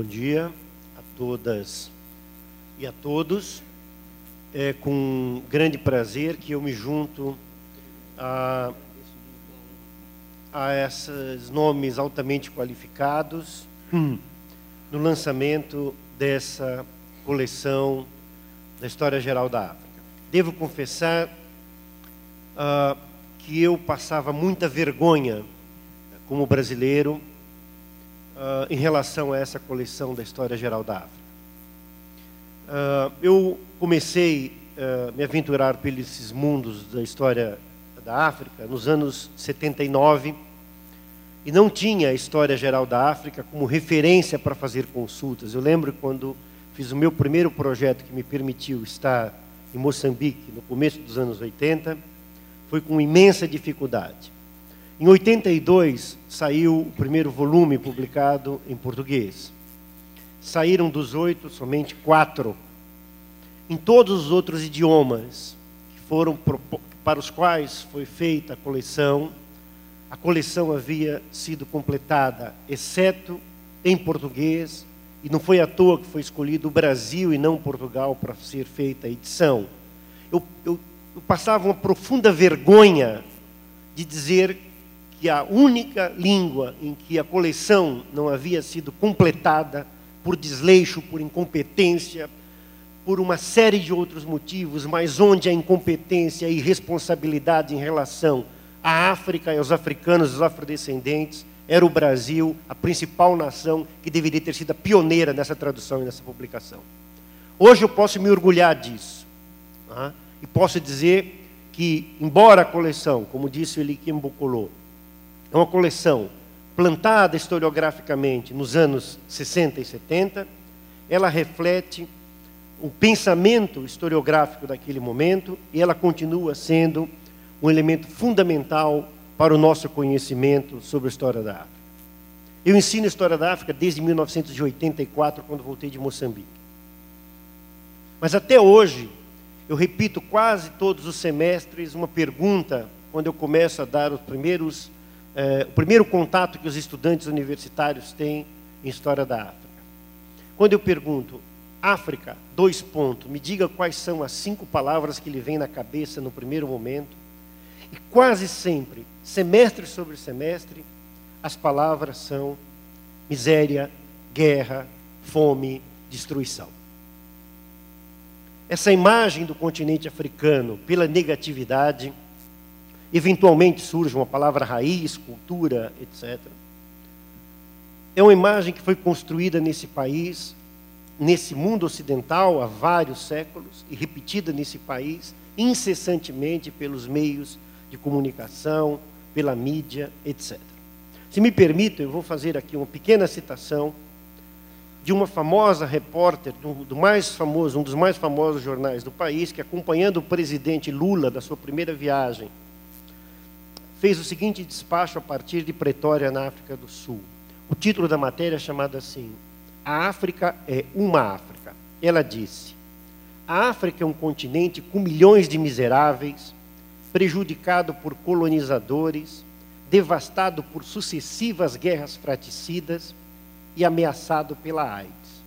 bom dia a todas e a todos. É com grande prazer que eu me junto a, a esses nomes altamente qualificados no lançamento dessa coleção da História Geral da África. Devo confessar uh, que eu passava muita vergonha como brasileiro uh, em relação a essa coleção da História Geral da África. Uh, eu comecei a me aventurar pelos mundos da história da África nos anos 79 e não tinha a História Geral da África como referência para fazer consultas. Eu lembro quando fiz o meu primeiro projeto que me permitiu estar em Moçambique no começo dos anos 80, foi com imensa dificuldade. Em 82 saiu o primeiro volume publicado em português. Saíram dos oito somente quatro. Em todos os outros idiomas que foram para os quais foi feita a coleção, a coleção havia sido completada, exceto em português, e não foi à toa que foi escolhido o Brasil e não Portugal para ser feita a edição. Eu, eu, eu passava uma profunda vergonha de dizer que a única língua em que a coleção não havia sido completada por desleixo, por incompetência, por uma série de outros motivos, mas onde a incompetência e irresponsabilidade em relação à África e aos africanos, os afrodescendentes, era o Brasil, a principal nação que deveria ter sido a pioneira nessa tradução e nessa publicação. Hoje eu posso me orgulhar disso. Tá? E posso dizer que, embora a coleção, como disse o Elikim Bocolô, é uma coleção plantada historiograficamente nos anos 60 e 70. Ela reflete o pensamento historiográfico daquele momento e ela continua sendo um elemento fundamental para o nosso conhecimento sobre a história da África. Eu ensino história da África desde 1984, quando voltei de Moçambique. Mas até hoje, eu repito quase todos os semestres uma pergunta quando eu começo a dar os primeiros é, o primeiro contato que os estudantes universitários têm em história da África. Quando eu pergunto, África, dois pontos, me diga quais são as cinco palavras que lhe vêm na cabeça no primeiro momento. E quase sempre, semestre sobre semestre, as palavras são miséria, guerra, fome, destruição. Essa imagem do continente africano, pela negatividade, Eventualmente surge uma palavra raiz, cultura, etc. É uma imagem que foi construída nesse país, nesse mundo ocidental, há vários séculos, e repetida nesse país incessantemente pelos meios de comunicação, pela mídia, etc. Se me permitem, eu vou fazer aqui uma pequena citação de uma famosa repórter, do, do, mais famoso, um dos mais famosos jornais do país, que acompanhando o presidente Lula da sua primeira viagem fez o seguinte despacho a partir de Pretória, na África do Sul. O título da matéria é chamado assim: A África é uma África. Ela disse: A África é um continente com milhões de miseráveis, prejudicado por colonizadores, devastado por sucessivas guerras fraticidas e ameaçado pela AIDS.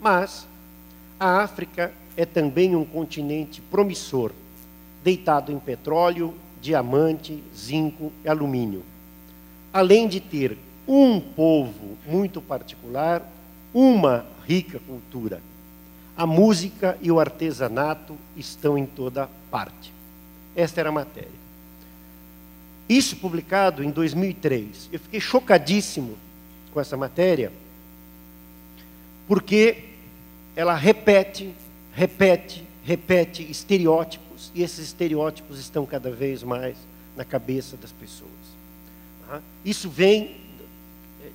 Mas a África é também um continente promissor, deitado em petróleo, diamante, zinco e alumínio. Além de ter um povo muito particular, uma rica cultura. A música e o artesanato estão em toda parte. Esta era a matéria. Isso publicado em 2003. Eu fiquei chocadíssimo com essa matéria, porque ela repete, repete, repete estereótipos e esses estereótipos estão cada vez mais na cabeça das pessoas. Tá? Isso vem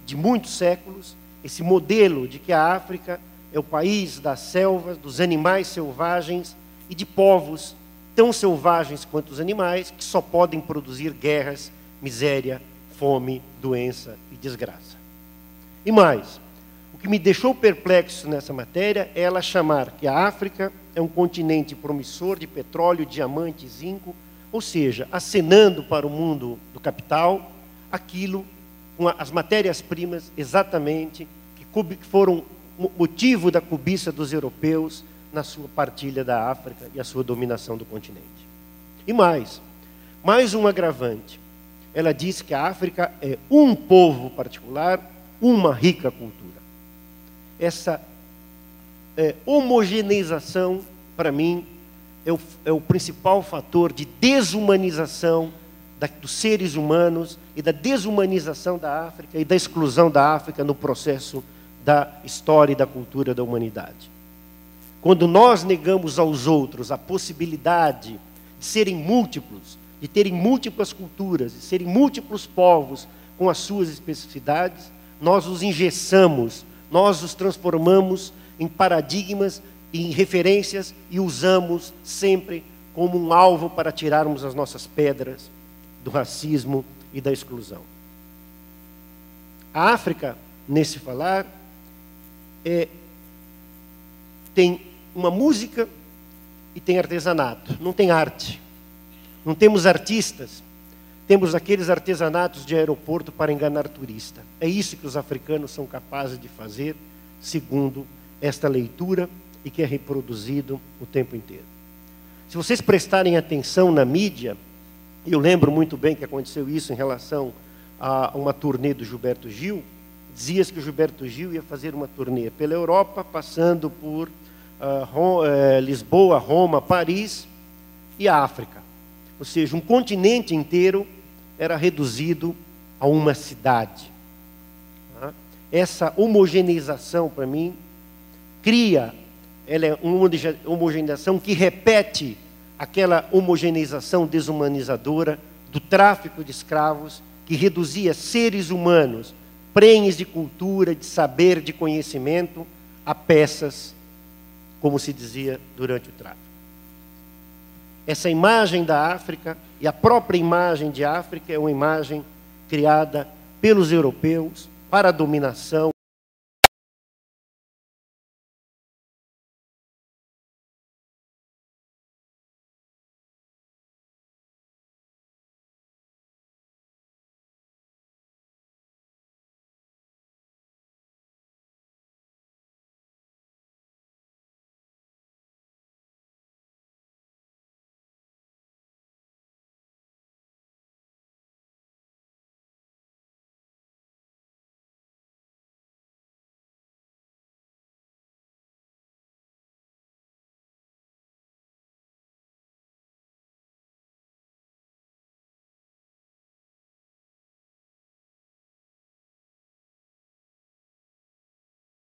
de muitos séculos, esse modelo de que a África é o país das selvas, dos animais selvagens e de povos tão selvagens quanto os animais, que só podem produzir guerras, miséria, fome, doença e desgraça. E mais, o que me deixou perplexo nessa matéria é ela chamar que a África é um continente promissor de petróleo, diamante, zinco, ou seja, acenando para o mundo do capital aquilo, com as matérias-primas exatamente que foram motivo da cobiça dos europeus na sua partilha da África e a sua dominação do continente. E mais, mais um agravante. Ela diz que a África é um povo particular, uma rica cultura. Essa é, homogeneização, para mim, é o, é o, principal fator de desumanização da, dos seres humanos e da desumanização da África e da exclusão da África no processo da história e da cultura da humanidade. Quando nós negamos aos outros a possibilidade de serem múltiplos, de terem múltiplas culturas, de serem múltiplos povos com as suas especificidades, nós os engessamos, nós os transformamos em paradigmas, em referências e usamos sempre como um alvo para tirarmos as nossas pedras do racismo e da exclusão. A África, nesse falar, é, tem uma música e tem artesanato, não tem arte. Não temos artistas, temos aqueles artesanatos de aeroporto para enganar turista. É isso que os africanos são capazes de fazer, segundo esta leitura e que é reproduzido o tempo inteiro. Se vocês prestarem atenção na mídia, eu lembro muito bem que aconteceu isso em relação a uma turnê do Gilberto Gil, dizia-se que o Gilberto Gil ia fazer uma turnê pela Europa, passando por uh, Lisboa, Roma, Paris e a África. Ou seja, um continente inteiro era reduzido a uma cidade. Essa homogeneização, para mim, cria, ela é uma homogeneização que repete aquela homogeneização desumanizadora do tráfico de escravos, que reduzia seres humanos prenhes de cultura, de saber, de conhecimento, a peças, como se dizia durante o tráfico. Essa imagem da África e a própria imagem de África é uma imagem criada pelos europeus para a dominação